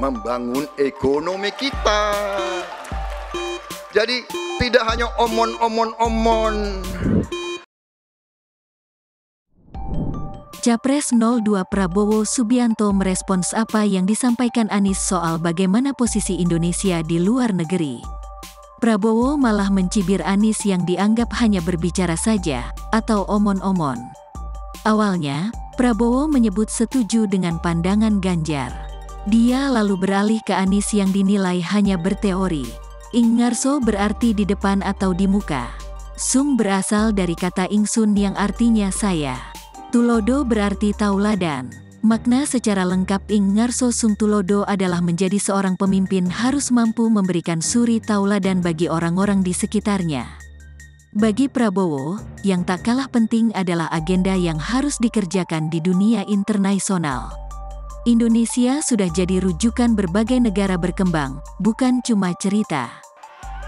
membangun ekonomi kita. Jadi tidak hanya omon-omon-omon. Capres 02 Prabowo Subianto merespons apa yang disampaikan Anies soal bagaimana posisi Indonesia di luar negeri. Prabowo malah mencibir Anies yang dianggap hanya berbicara saja, atau omon-omon. Awalnya, Prabowo menyebut setuju dengan pandangan Ganjar. Dia lalu beralih ke Anies yang dinilai hanya berteori. Ingarso berarti di depan atau di muka. Sung berasal dari kata ingsun yang artinya saya. Tulodo berarti tauladan. Makna secara lengkap Ing Ngarso Sung Tulodo adalah menjadi seorang pemimpin harus mampu memberikan suri tauladan bagi orang-orang di sekitarnya. Bagi Prabowo, yang tak kalah penting adalah agenda yang harus dikerjakan di dunia internasional. Indonesia sudah jadi rujukan berbagai negara berkembang, bukan cuma cerita.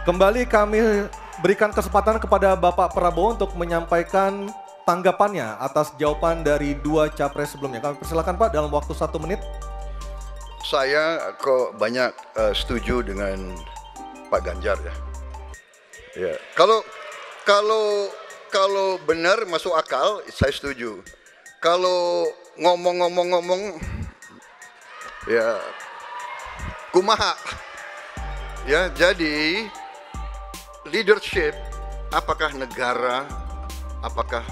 Kembali kami berikan kesempatan kepada Bapak Prabowo untuk menyampaikan tanggapannya atas jawaban dari dua capres sebelumnya. Kami persilakan Pak dalam waktu satu menit. Saya kok banyak uh, setuju dengan Pak Ganjar ya. Ya, kalau kalau kalau benar masuk akal, saya setuju. Kalau ngomong-ngomong-ngomong, ya kumaha. Ya, jadi leadership apakah negara, apakah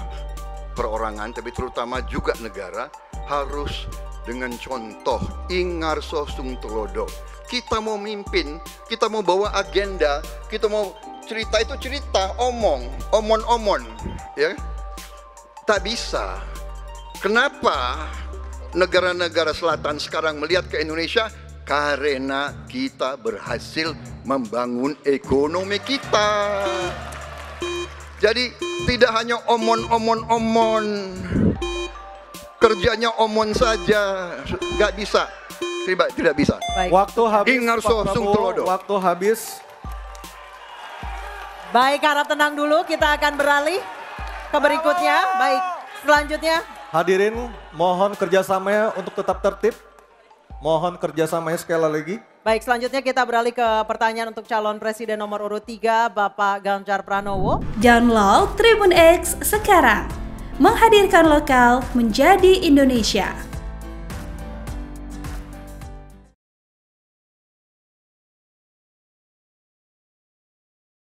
perorangan, tapi terutama juga negara harus dengan contoh ingarso sung telodo. Kita mau mimpin, kita mau bawa agenda, kita mau cerita itu cerita, omong, omon-omon, ya. Tak bisa. Kenapa negara-negara selatan sekarang melihat ke Indonesia? Karena kita berhasil membangun ekonomi kita. Jadi tidak hanya omon-omon-omon. Kerjanya omon saja, nggak bisa. Tidak, tidak bisa. Baik. Waktu habis. Ingarso Pak Sung Prabowo. Waktu habis. Baik, harap tenang dulu. Kita akan beralih ke berikutnya. Baik, selanjutnya. Hadirin mohon kerjasamanya untuk tetap tertib. Mohon kerjasamanya sekali lagi. Baik, selanjutnya kita beralih ke pertanyaan untuk calon presiden nomor urut 3, Bapak Ganjar Pranowo. Download Tribun X sekarang. Menghadirkan lokal menjadi Indonesia.